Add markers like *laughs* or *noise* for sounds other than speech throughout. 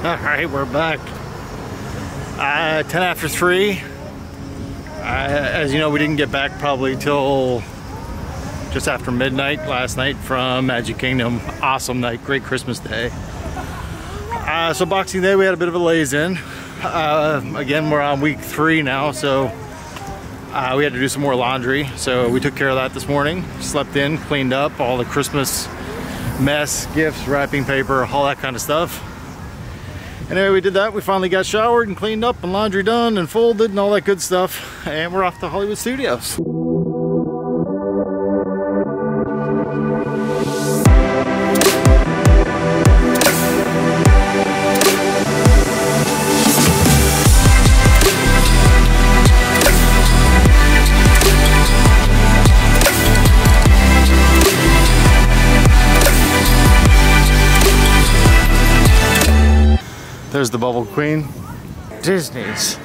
*laughs* All right, we're back. Uh, 10 after 3. Uh, as you know, we didn't get back probably till just after midnight last night from Magic Kingdom. Awesome night, great Christmas day. Uh, so Boxing Day, we had a bit of a lays in. Uh, again, we're on week three now, so uh, we had to do some more laundry. So we took care of that this morning. Slept in, cleaned up all the Christmas mess, gifts, wrapping paper, all that kind of stuff. Anyway, we did that. We finally got showered and cleaned up and laundry done and folded and all that good stuff. And we're off to Hollywood Studios. There's the Bubble Queen. Disney's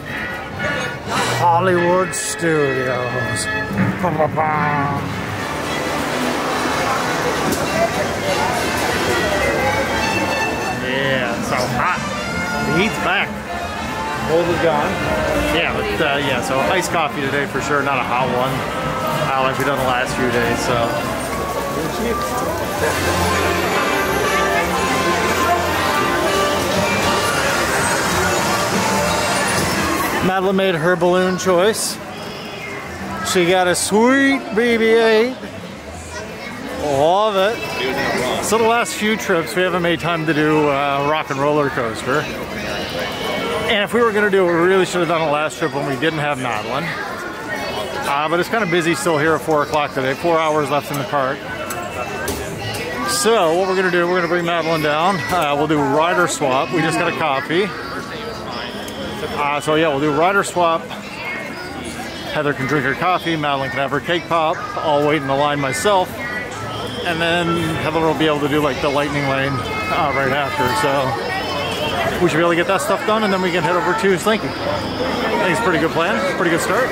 Hollywood Studios. Ba -ba -ba. Yeah, it's so hot. The heat's back. Cold is gone. Yeah, but uh, yeah, so iced coffee today for sure, not a hot one. Uh, like we've done the last few days, so. Madeline made her balloon choice. She got a sweet BB-8. Love it. So the last few trips, we haven't made time to do uh, rock and roller coaster. And if we were gonna do it, we really should have done the last trip when we didn't have Madeline. Uh, but it's kind of busy still here at four o'clock today. Four hours left in the park. So what we're gonna do, we're gonna bring Madeline down. Uh, we'll do rider swap. We just got a coffee. Uh, so yeah, we'll do rider swap. Heather can drink her coffee, Madeline can have her cake pop. I'll wait in the line myself. And then Heather will be able to do like the lightning lane uh, right after. So we should be able to get that stuff done and then we can head over to Slinky. I think it's a pretty good plan, pretty good start.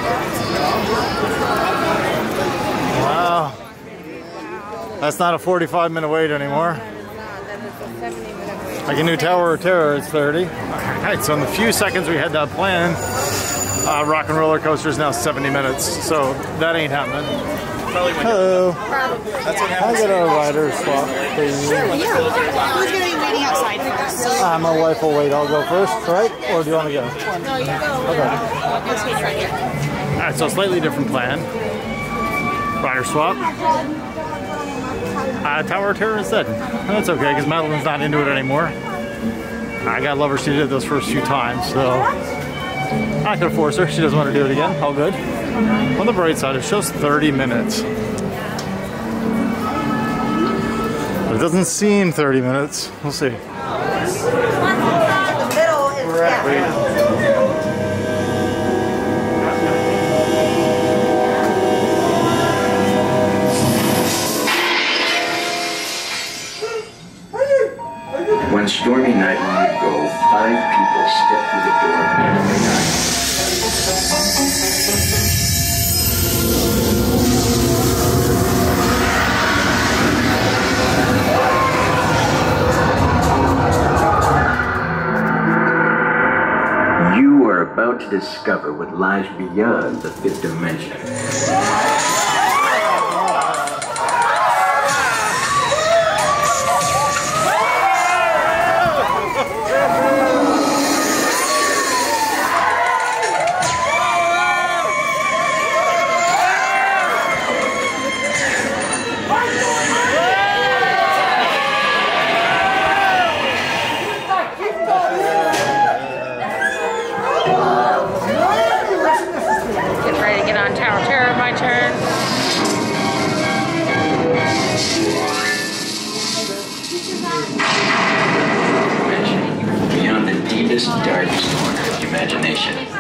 Wow. That's not a 45 minute wait anymore. Like a new Tower of Terror, it's 30. All right, so in the few seconds we had that plan, uh, Rock and Roller Coaster is now 70 minutes, so that ain't happening. Hello. That's what Can I get a rider swap, please? Yeah. Who's going to be waiting outside first? Uh, my wife will wait. I'll go first, right? Or do you want to go? No, you go. Okay. Let's get right here. All right, so slightly different plan. Rider swap. Uh, Tower of Terror instead. That's okay, because Madeline's not into it anymore. I got to love her. She did those first few times, so I could force her. She doesn't want to do it again. All good. On the bright side, it shows 30 minutes. But it doesn't seem 30 minutes. We'll see. The middle my turn. Beyond the deepest, darkest corner of imagination.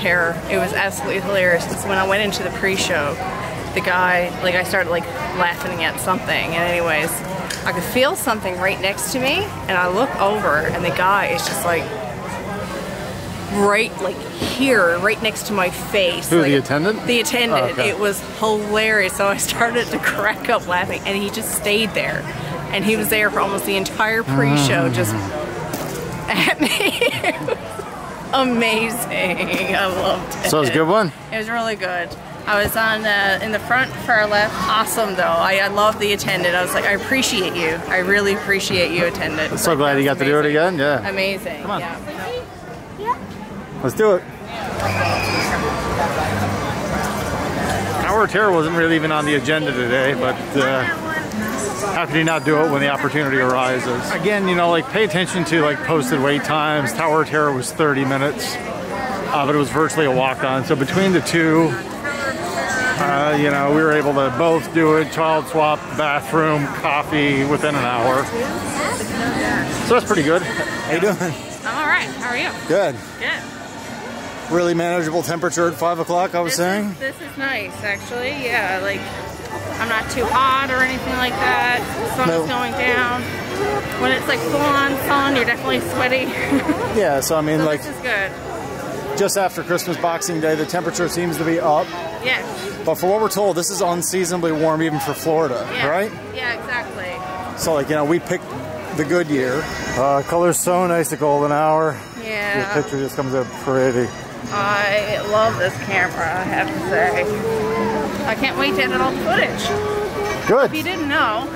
Terror. It was absolutely hilarious. When I went into the pre-show, the guy, like I started like laughing at something. And anyways, I could feel something right next to me and I look over and the guy is just like right like here, right next to my face. Who, like, the attendant? The attendant. Oh, okay. It was hilarious. So I *laughs* started to crack up laughing and he just stayed there. And he was there for almost the entire pre-show just mm. at me. *laughs* Amazing. I loved it. So it was a good one. It was really good. I was on uh, in the front far left. Awesome though. I, I love the attendant. I was like, I appreciate you. I really appreciate you, attendant. So Like, glad you got was to do it again. Yeah. Amazing. Come on. Yeah. Let's do it. Of Terror wasn't really even on the agenda today, but uh, how could you not do it when the opportunity arises? Again, you know, like pay attention to like posted wait times. Tower of Terror was 30 minutes, uh, but it was virtually a walk-on. So between the two, uh, you know, we were able to both do it, child swap, bathroom, coffee within an hour. So that's pretty good. How you doing? I'm all right. How are you? Good. Good. Really manageable temperature at five o'clock, I was This saying. is, this is nice, actually. Yeah, like I'm not too hot or anything like that. Sun No. is going down. When it's like full on sun, you're definitely sweaty. *laughs* Yeah, so I mean, so like this is good. just after Christmas Boxing Day, the temperature seems to be up. Yeah. But for what we're told, this is unseasonably warm even for Florida, Yeah. right? Yeah, exactly. So, like, you know, we picked the good year. Uh, color's so nice to golden hour. Yeah. The picture just comes out pretty. I love this camera, I have to say. I can't wait to edit all the footage. Good. If you didn't know,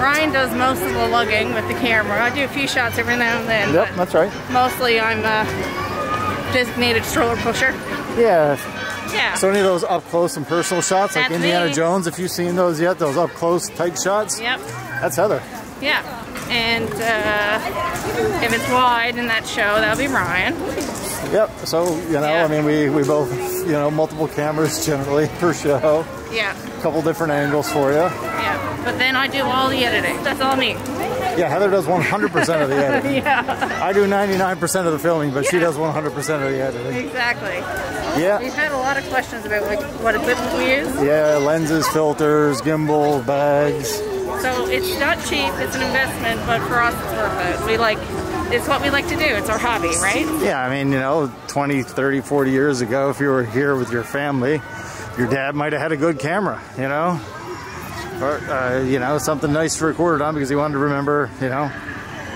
Ryan does most of the lugging with the camera. I do a few shots every now and then, Yep, that's right. mostly I'm a designated stroller pusher. Yeah. Yeah. So any of those up close and personal shots, like Indiana me. Jones, if you've seen those yet, those up close tight shots, yep. that's Heather. Yeah. And uh, if it's wide in that show, that'll be Ryan. Yep. So you know, Yeah. I mean, we we both you know multiple cameras generally per show, Yeah. a couple different angles for you. Yeah. But then I do all the editing. That's all me. Yeah, Heather does 100% of the *laughs* editing. yeah. I do 99% of the filming, but she does 100% of the editing. Exactly. Yeah. We've had a lot of questions about like what equipment we use. Yeah, lenses, filters, gimbal, bags. So it's not cheap, it's an investment, but for us it's worth it. We like it's what we like to do. It's our hobby, right? Yeah, I mean, you know, 20, 30, 40 years ago, if you were here with your family, your dad might have had a good camera, you know? Or, uh, you know, something nice to record it on because he wanted to remember, you know,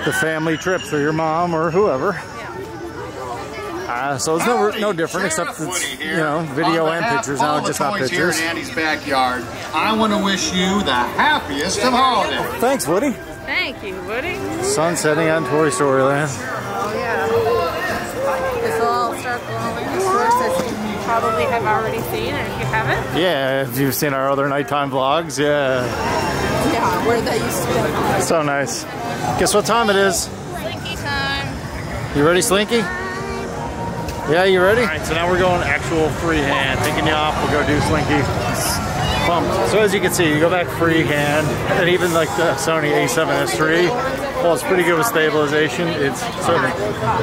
the family trips or your mom or whoever. Uh, so it's no, no different except it's, you know, video and pictures now, just not pictures. Here in Andy's backyard, I want to wish you the happiest of holidays. Thanks, Woody. Thank you, Woody. Sun setting on Toy Story Land. Oh yeah. This will all start glowing. Of course, as you probably have already seen, and if you haven't, Yeah, if you've seen our other nighttime vlogs, yeah. Yeah, where they used to be. So nice. Guess what time it is? Slinky time. You ready, Slinky? Yeah, you ready? All right, so now we're going actual freehand. Taking you off, we'll go do Slinky. Pump. So as you can see, you go back freehand, and even like the Sony a7S III, well, it's pretty good with stabilization. It's certainly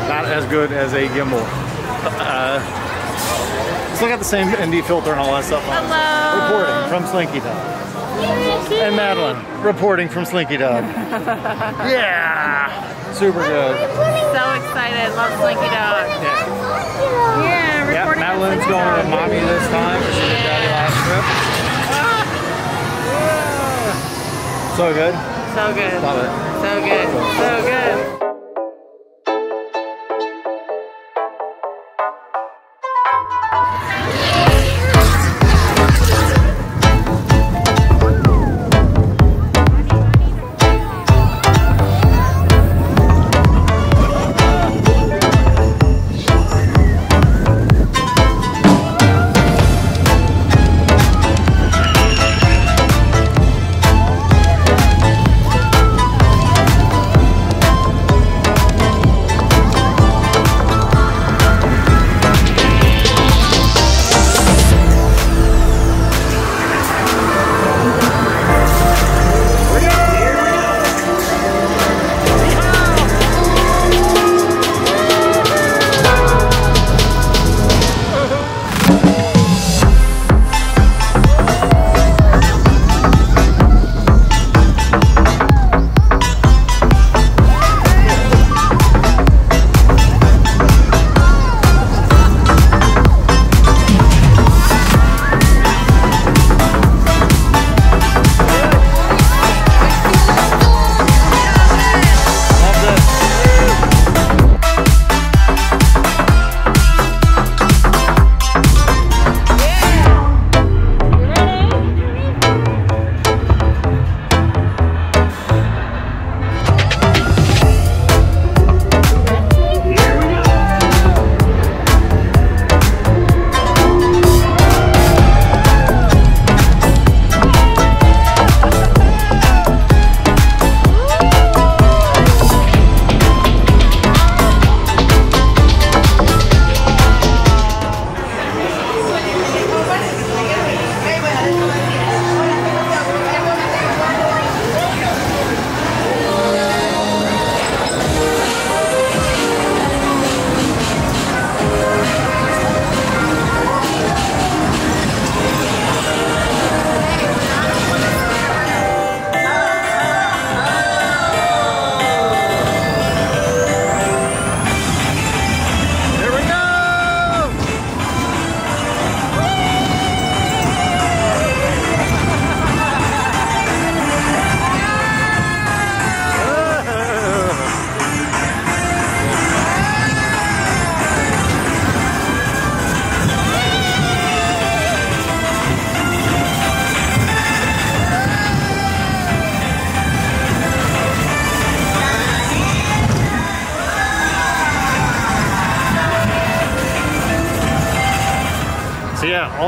not as good as a gimbal. Uh, still got the same ND filter and all that stuff on. Hello. Reporting from Slinky Dog. And Madeline, reporting from Slinky Dog. *laughs* yeah! Super good. So excited. Love Slinky Dog. Yeah. Yeah, Yeah, recording Madeline's going Dog. with mommy this time. She did daddy last trip. So good. So good. Love it. So good. So good.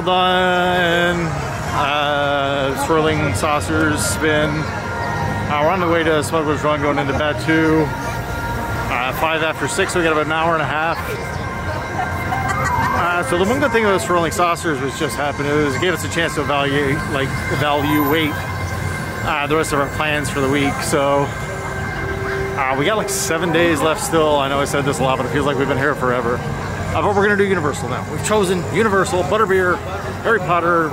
All done. Uh, swirling saucers spin. Uh, we're on the way to Smuggler's Run going into Batuu. Uh, five after six, we got about an hour and a half. Uh, so the one good thing about swirling saucers was just happened is it gave us a chance to evaluate, like evaluate uh, the rest of our plans for the week. So uh, we got like seven days left still. I know I said this a lot, but it feels like we've been here forever. Uh, but we're gonna do Universal now. We've chosen Universal, Butterbeer, Harry Potter,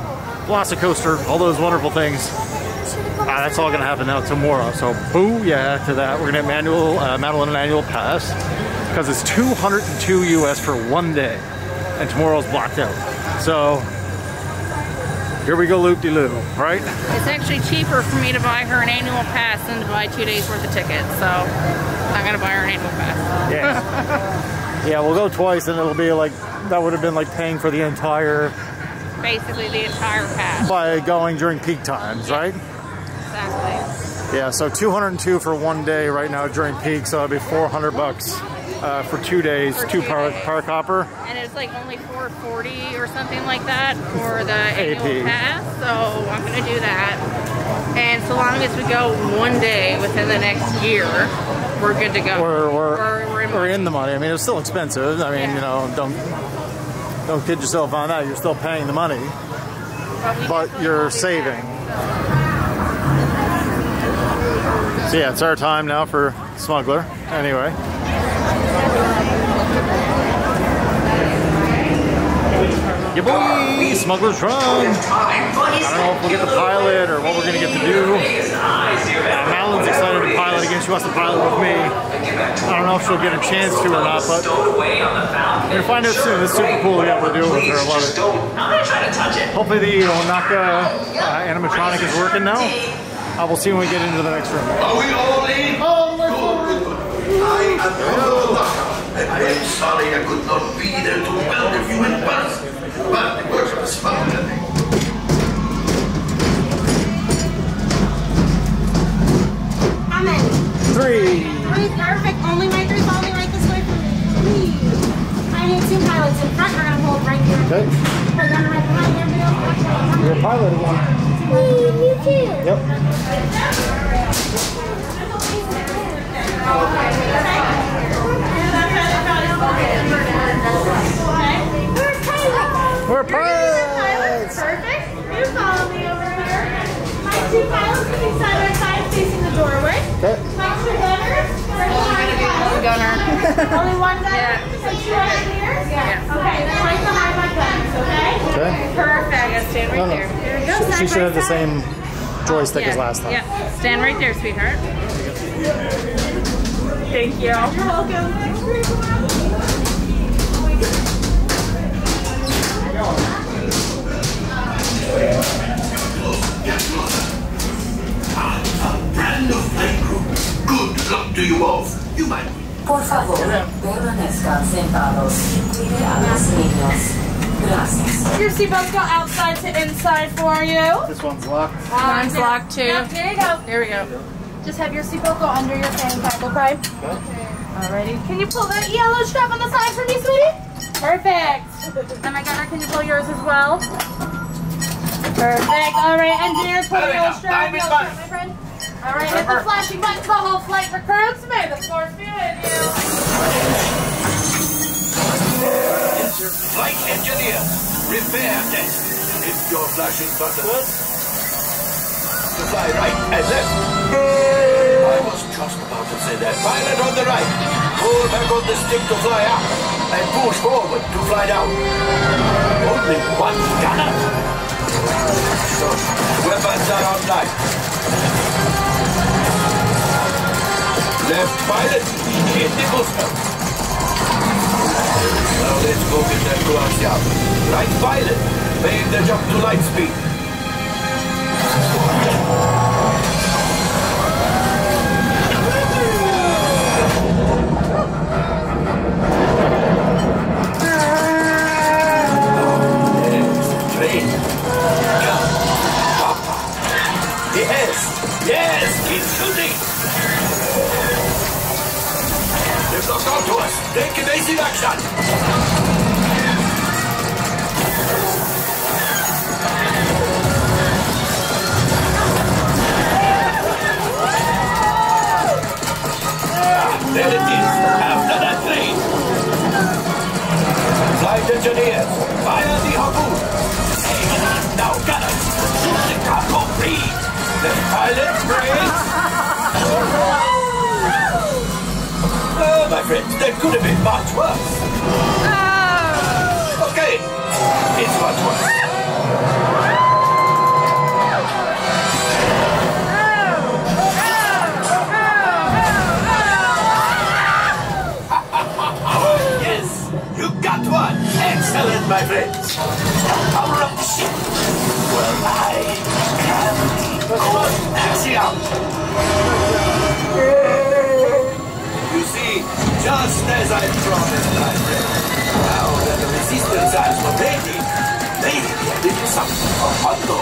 Velocicoaster, all those wonderful things. Uh, that's all gonna happen now tomorrow. So boo yeah to that. We're gonna have manual, uh, Madeline an annual pass because it's 202 US for one day, and tomorrow's blocked out. So here we go loop de loop, right? It's actually cheaper for me to buy her an annual pass than to buy two days worth of tickets. So I'm gonna buy her an annual pass. Yeah. *laughs* yeah, we'll go twice, and it'll be like that would have been like paying for the entire Basically the entire pass. by going during peak times, right? Exactly. Yeah, so 202 for one day right now during peak, so it'll be 400 bucks uh, for two days, For two two park, days. park hopper. And it's like only 440 or something like that for the annual AP. pass. So I'm gonna do that. And so long as we go one day within the next year, we're good to go. We're, we're, We're- we're in we're in the money. I mean, it's still expensive. I mean, Yeah. you know, don't don't kid yourself on that. You're still paying the money, we but you're saving. that. So yeah, it's our time now for Smuggler. Anyway. Yeah, boy, Smuggler's Run. I don't know if we'll get the pilot or what we're gonna get to do. Uh, Madeline's excited to pilot again. She wants to pilot with me. I don't know if she'll get a chance to or not, but we're gonna find out soon. It's super cool to be able to do it with her. I love it. I'm not trying to touch it. Hopefully the Ohnaka uh, animatronic is working now. Uh, we'll see when we get into the next room. Are we all in? I am Naka, and I am sorry I could not be there to welcome you in person. But the works of a spontaneity. How many? Three. Three, perfect. Only my three following right this way for me. Please. I need two pilots in front. We're gonna hold right here. Okay. Hold on right behind you. You're a pilot again. Me, you too. Yep. We're pilots. We're Pilots. pilots. Perfect. You follow me over here. My two pilots will be side by side facing the doorway. Okay. My two gunners. Gunner. *laughs* Only one gunner? Yeah. So two right here? Yeah. Okay, then right behind my gunners, okay? Okay. Perfect. Yeah, stand right No, no. there. Uh-huh. There we go. She Side should have the same joystick yeah. as last time. Yeah. Stand right there, sweetheart. Thank you. You're welcome. Brand new flight. Good luck to you both. You might Por favor, permanezcan sentados. Cuide a los niños. Gracias. Your seatbelts go outside to inside for you. This one's locked. Mine's locked too. Yep, there you go. There we go. Just have your seatbelt go under your fanny pack, okay? Alrighty. Can you pull that yellow strap on the side for me, sweetie? Perfect. And my gunner, can you pull yours as well? Perfect. Alright, engineer, pull the yellow strap. Yellow strap, my friend. Alright, hit the flashing buttons the whole flight recruits. May the force be with you. Enter flight engineer. Repair desk. Hit your flashing buttons. To fly right and left. I was just about to say that. Pilot on the right. Pull back on the stick to fly up. And push forward to fly down. Only one gunner. So, weapons are online. Left pilot, hit the booster. Now let's go get that glass out. Right pilot, make the jump to light speed. Yes, he's shooting! There's no sound to us! Take evasive action! ah, there it is! After that train! Flight engineers, fire the harpoon! Hey, it now, got the pilot breaks. Oh, my friends, that could have been much worse. Oh. Okay, it's much worse. Yes, you got one. Excellent, my friends. Power up the ship. Well, I axiom. You see, just as I promised, my friend, now that the resistance has rotated, maybe a little something for Hondo.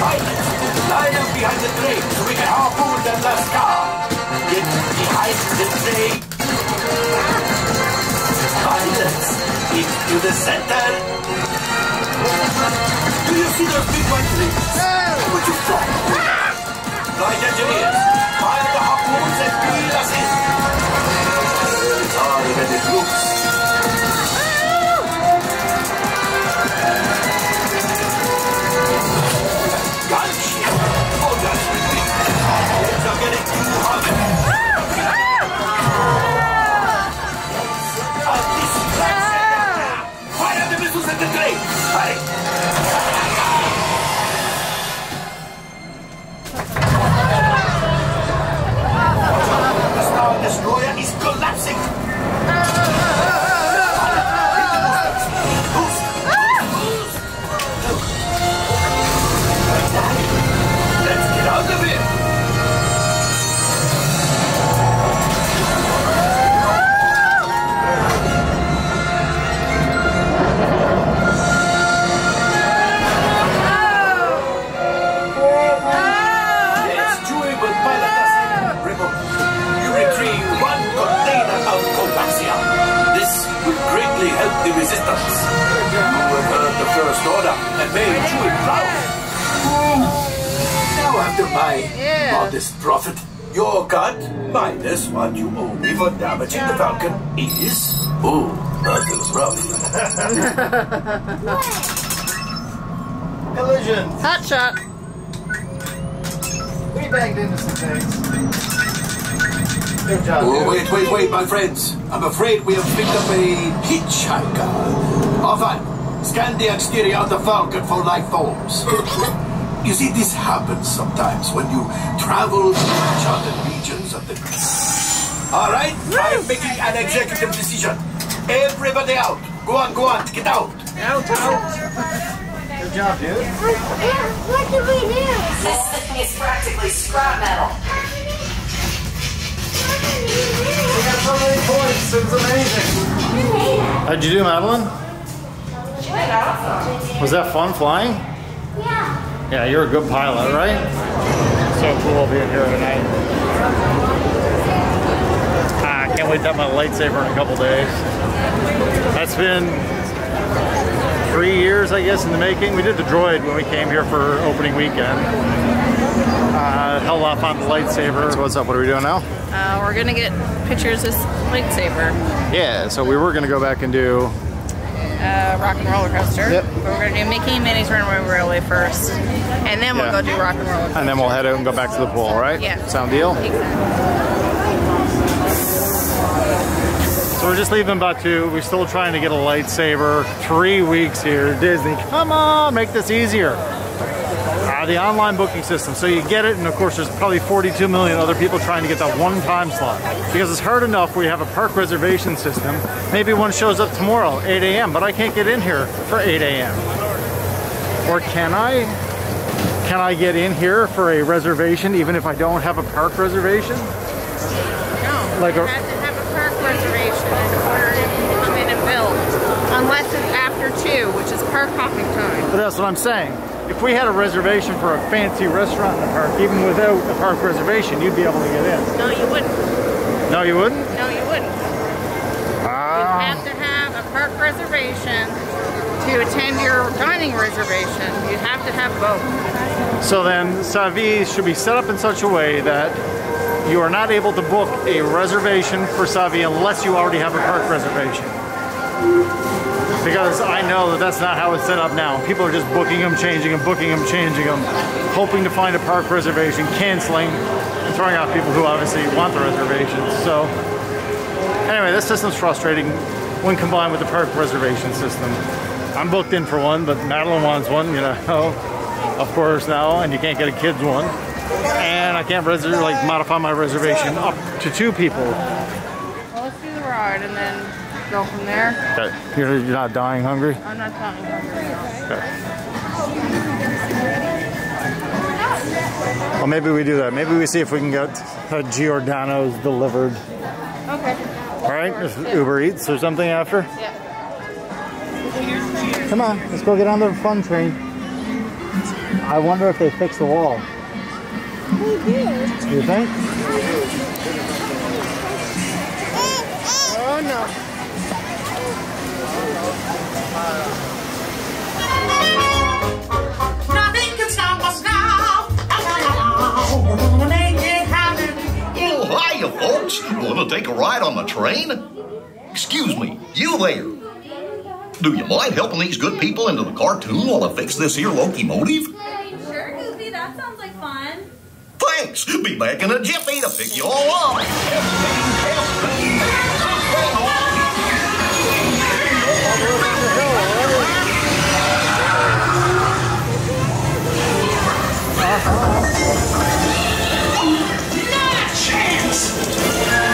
Pilot, line up behind the train so we can harpoon that last car. Get behind the train. Pilots, into the center. Do you see those big white rings? Would you fly? And wheel assist. The First Order and made Chewie proud. Now after my modest profit, your cut minus what you owe me for damaging the Falcon is... Ooh, that is rough. *laughs* Collision. Hot shot. We banged into some things. Good job. Oh, wait, wait, wait, my friends. I'm afraid we have picked up a hitchhiker. Often, scan the exterior of the Falcon for life forms. *laughs* You see, this happens sometimes when you travel to uncharted regions of the... All right, I'm making an executive decision. Everybody out. Go on, go on, get out. Out, out. Good job, dude. What did we do? This thing is practically scrap metal. We got so many points. It was amazing. How'd you do, Madeline? Was that fun flying? Yeah. Yeah, you're a good pilot, right? So cool being here tonight. Ah, I can't wait to have my lightsaber in a couple days. That's been three years, I guess, in the making. We did the droid when we came here for opening weekend. Uh, held off on the lightsaber. So what's up? What are we doing now? Uh, we're gonna get pictures of this lightsaber. Yeah, so we were gonna go back and do Uh, rock and roller coaster. Yep. But we're gonna do Mickey and Minnie's Runaway Railway first, and then we'll Yeah. go do rock and roller. Coaster. and then we'll head out and go back to the pool, right? Yeah. Sound deal? So we're just leaving Batuu. We're still trying to get a lightsaber. Three weeks here. Disney, come on, make this easier. The online booking system. So you get it, and of course, there's probably 42 million other people trying to get that one time slot. Because it's hard enough we have a park reservation system. Maybe one shows up tomorrow, 8 a.m., but I can't get in here for 8 a.m. Or can I? Can I get in here for a reservation even if I don't have a park reservation? No, Like you a- have to have a park reservation in order to come in and build, unless it's after two, which is park hopping time. But that's what I'm saying. If we had a reservation for a fancy restaurant in the park, even without a park reservation, you'd be able to get in. No, you wouldn't. No, you wouldn't? No, you wouldn't. You Ah. have to have a park reservation to attend your dining reservation. You have to have both. So then, Savi should be set up in such a way that you are not able to book a reservation for Savi unless you already have a park reservation. Because I know that that's not how it's set up now. People are just booking them, changing them, booking them, changing them, hoping to find a park reservation, canceling, and throwing out people who obviously want the reservations. So anyway, this system's frustrating when combined with the park reservation system. I'm booked in for one, but Madeline wants one, you know, *laughs* of course now, and you can't get a kid's one. And I can't like modify my reservation up to two people. Well, let's do the ride and then go from there. Okay. You're, you're not dying hungry? I'm not telling you. Okay. Well, maybe we do that. Maybe we see if we can get uh, Giordano's delivered. Okay. All right, if Uber Eats or something after. Yeah. Come on, let's go get on the fun train. I wonder if they fixed the wall. Do you think? Oh no. Oh, hiya, folks. Want to take a ride on the train? Excuse me, you there. Do you mind helping these good people into the cartoon while I fix this here locomotive? Sure, Goofy, that sounds like fun. Thanks. Be back in a jiffy to pick you all up. Not a chance.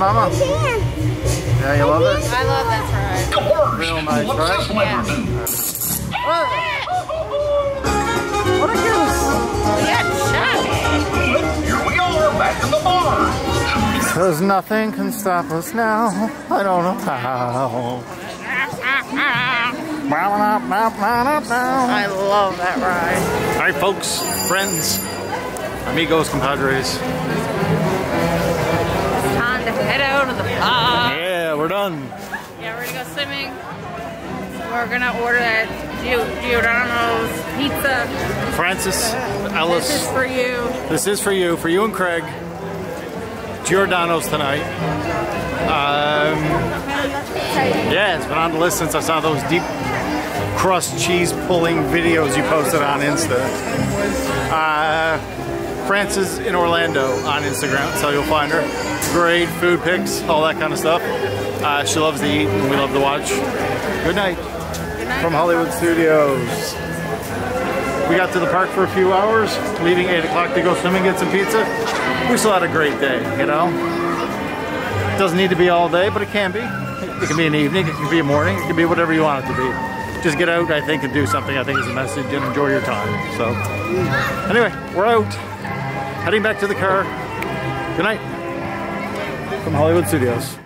Mama? Yeah, you love it? I love that ride. Real nice, right? What a goose! Here we are, back in the barn. Because nothing can stop us now. I don't know how. *laughs* I love that ride. All right, folks, friends, amigos, compadres. Time to head out of the park. Yeah, we're done. Yeah, we're gonna go swimming. We're gonna order that Giordano's pizza. Francis, Ellis. This is for you. This is for you, for you and Craig. Giordano's tonight. Um, yeah, it's been on the list since I saw those deep crust cheese pulling videos you posted on Insta. Uh, Francis in Orlando on Instagram, so you'll find her. Great food pics, all that kind of stuff. Uh, she loves to eat and we love to watch. Good night from Hollywood Studios. We got to the park for a few hours, leaving 8 o'clock to go swimming, and get some pizza. We still had a great day, you know? Doesn't need to be all day, but it can be. It can be an evening, it can be a morning, it can be whatever you want it to be. Just get out, I think, and do something I think is a message and enjoy your time. So, anyway, we're out. Heading back to the car. Good night from Hollywood Studios.